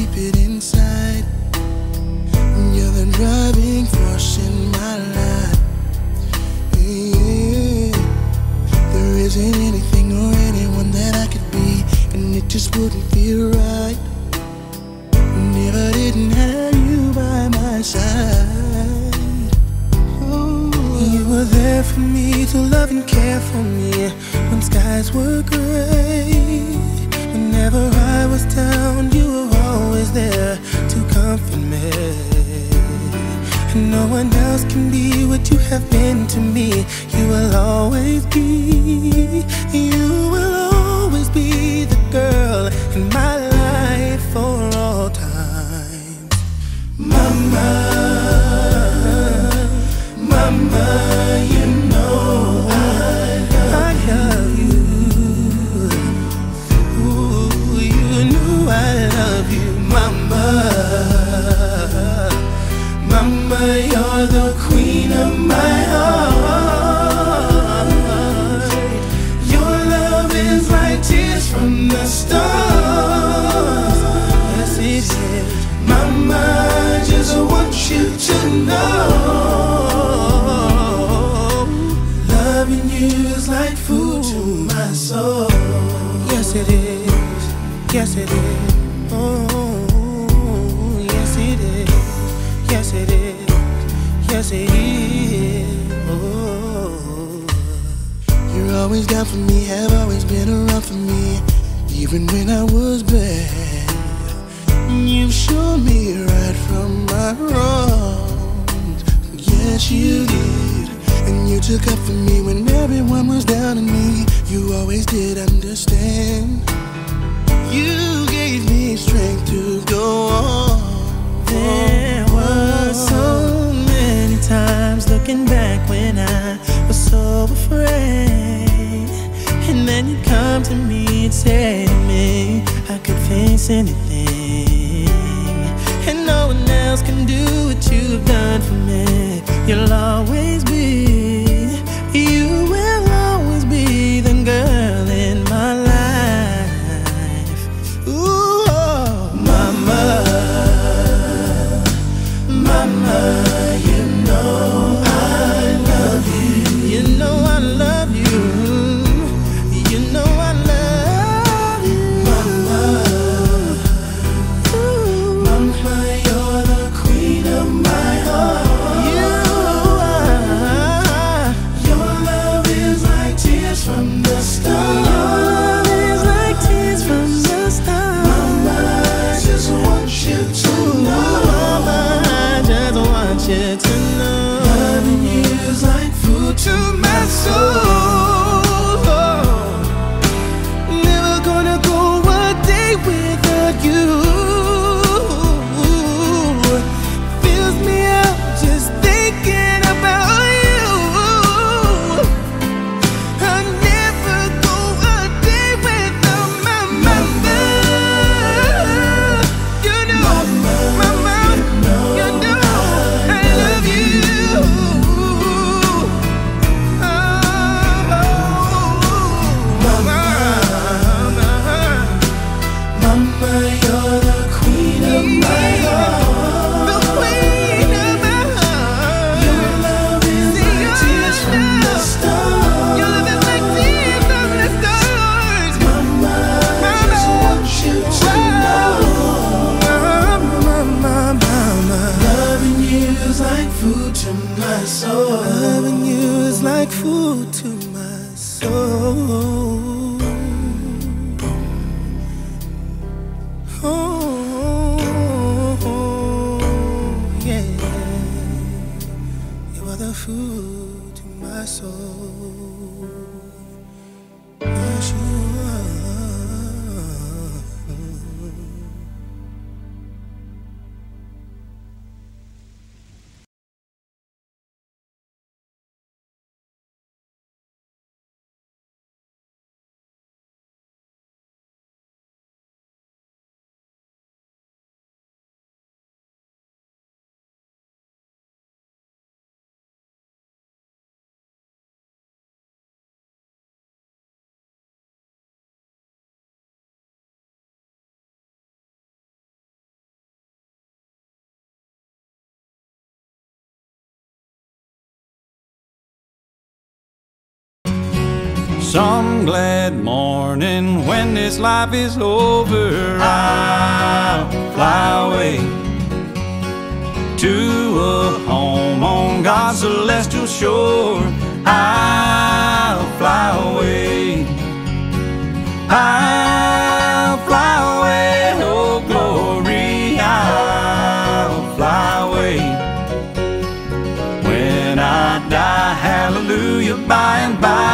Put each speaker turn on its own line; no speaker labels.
keep it inside. You're the driving force in my life. Yeah. There isn't anything or anyone that I could be, and it just wouldn't feel right. Never didn't have you by my side. Oh. You were there for me to love and care for me when skies were gray. One else can be what you have been to me. You will always be, the queen of my heart. Your love is like tears from the stars. Mama, just want you to know. Loving you is like food to my soul. Yes, it is. Yes, it is. Oh, Yes. Oh. You're always down for me, have always been around for me, even when I was bad. You've shown me right from my wrongs. Yes, you did. And you took up for me when everyone was down on me. You always did understand. You gave me strength to go on.
Looking back when I was so afraid. And then you'd come to me and say to me, I could face anything. And no one else can do what you've done for me. You'll always my soul.
Some glad morning when this life is over, I'll fly away to a home on God's celestial shore. I'll fly away. I'll fly away, oh glory, I'll fly away. When I die, hallelujah, by and by.